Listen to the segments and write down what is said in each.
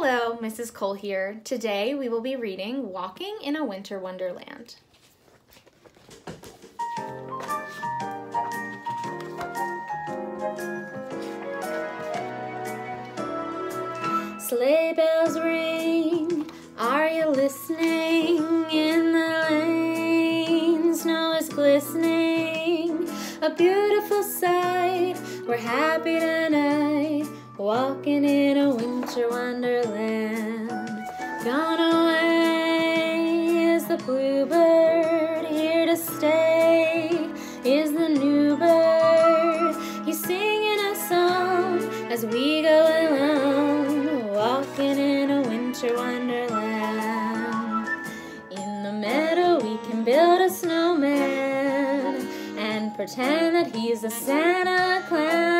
Hello, Mrs. Cole here. Today we will be reading Walking in a Winter Wonderland. Sleigh bells ring, are you listening? In the lane, snow is glistening, a beautiful sight. We're happy tonight, walking in a winter wonderland. Gone away is the bluebird, here to stay is the new bird. He's singing a song as we go along, walking in a winter wonderland. In the meadow, we can build a snowman and pretend that he's a Santa clown.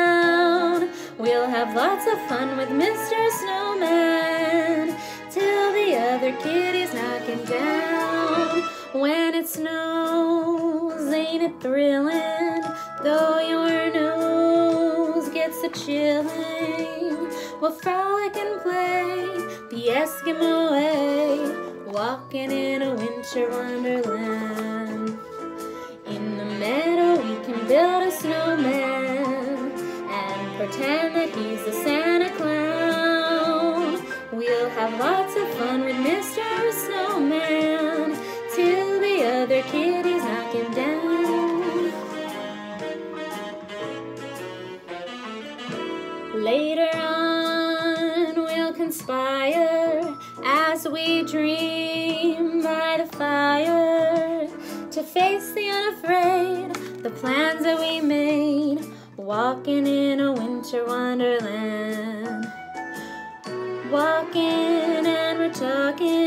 Have lots of fun with Mr. Snowman till the other kitties knock him down. When it snows, ain't it thrilling? Though your nose gets a chilling, we'll frolic and play the Eskimo way, walking in a winter wonderland. In the meadow, Later on, we'll conspire as we dream by the fire to face the unafraid, the plans that we made, walking in a winter wonderland. Walking and we're talking